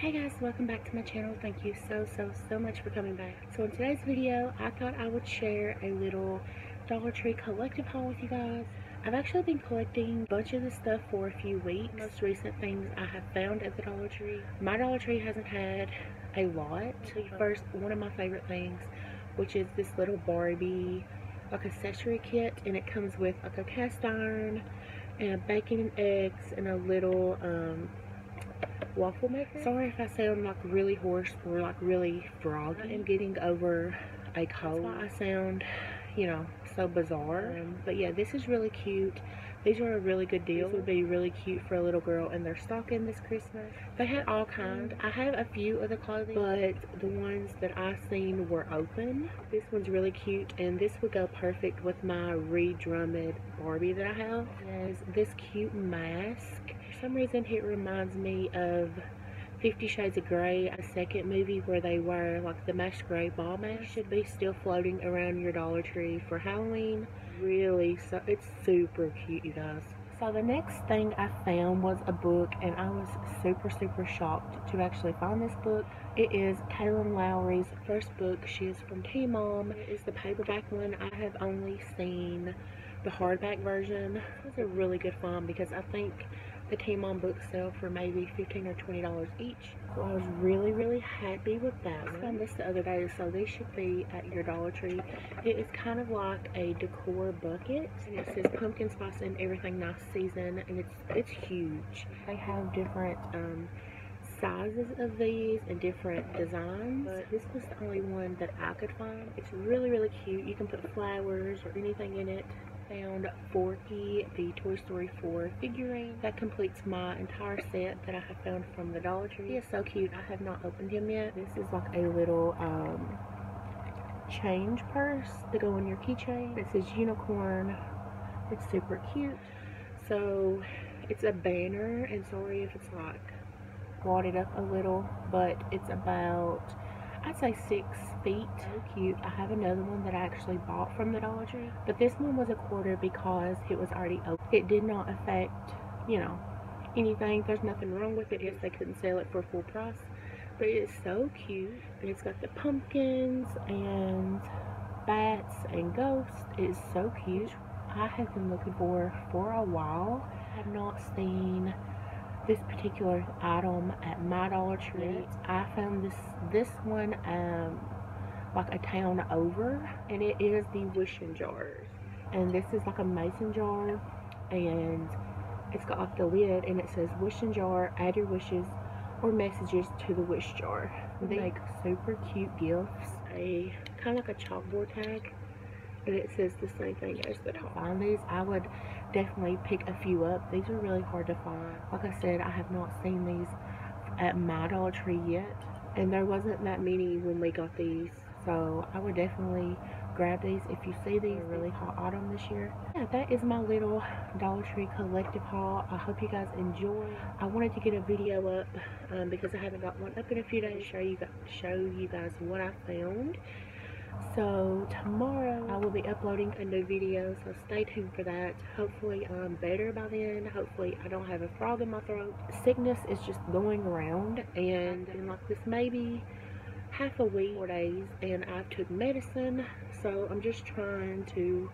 Hey guys, welcome back to my channel. Thank you so, so, so much for coming back. So in today's video, I thought I would share a little Dollar Tree collective haul with you guys. I've actually been collecting a bunch of this stuff for a few weeks. Most recent things I have found at the Dollar Tree. My Dollar Tree hasn't had a lot. First, one of my favorite things, which is this little Barbie like accessory kit and it comes with like a cast iron and a bacon and eggs and a little um, waffle maker. Sorry if I sound like really hoarse or like really froggy. I am getting over a cold. That's why I sound, you know, so bizarre. But yeah, this is really cute. These are a really good deal. This would be really cute for a little girl in their stocking this Christmas. They had all kinds. I have a few of the clothing, but the ones that I seen were open. This one's really cute, and this would go perfect with my Ree Drummond Barbie that I have. It has this cute mask. For some reason, it reminds me of Fifty Shades of Grey, a second movie where they wear like the masquerade ball mask. Should be still floating around your Dollar Tree for Halloween. Really so it's super cute you guys. So the next thing I found was a book and I was super super shocked to actually find this book. It is Kailyn Lowry's first book. She is from Teen Mom it is the paperback one I have only seen the hardback version. It was a really good find because I think the Teen Mom books sell for maybe 15 or 20 dollars each. So I was really really happy with that I found this the other day so these should be at your Dollar Tree. It is kind of like a decor bucket and it says pumpkin spice and everything nice season and it's it's huge. They have different um, sizes of these and different designs but this was the only one that I could find it's really really cute you can put flowers or anything in it found Forky, the Toy Story 4 figurine. That completes my entire set that I have found from the Dollar Tree. He is so cute. I have not opened him yet. This is like a little um, change purse to go in your keychain. It says unicorn. It's super cute. So it's a banner and sorry if it's like wadded up a little, but it's about I'd say six feet. So cute. I have another one that I actually bought from the Dollar Tree. But this one was a quarter because it was already open. It did not affect, you know, anything. There's nothing wrong with it. Yes, they couldn't sell it for full price. But it's so cute. And it's got the pumpkins and bats and ghosts. It is so cute. I have been looking for for a while. I have not seen this particular item at my Dollar Tree. I found this this one um, like a town over and it is the wishing jars. And this is like a mason jar and it's got like the lid and it says wishing jar add your wishes or messages to the wish jar. They make super cute gifts a kind of like a chalkboard tag and it says the same thing as the top. Find these, I would definitely pick a few up. These are really hard to find. Like I said, I have not seen these at my Dollar Tree yet. And there wasn't that many when we got these. So I would definitely grab these if you see these really hot autumn this year. Yeah, that is my little Dollar Tree collective haul. I hope you guys enjoy. I wanted to get a video up um, because I haven't got one up in a few days. Show you guys, show you guys what I found so tomorrow I will be uploading a new video so stay tuned for that. Hopefully I'm better by then. Hopefully I don't have a frog in my throat. Sickness is just going around and in like this maybe half a week four days and I've took medicine. So I'm just trying to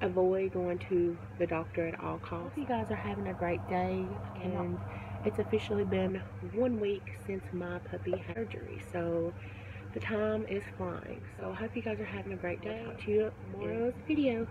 avoid going to the doctor at all costs. Hope you guys are having a great day and it's officially been one week since my puppy had surgery so the time is flying. So I hope you guys are having a great day. I'll talk to you tomorrow's video.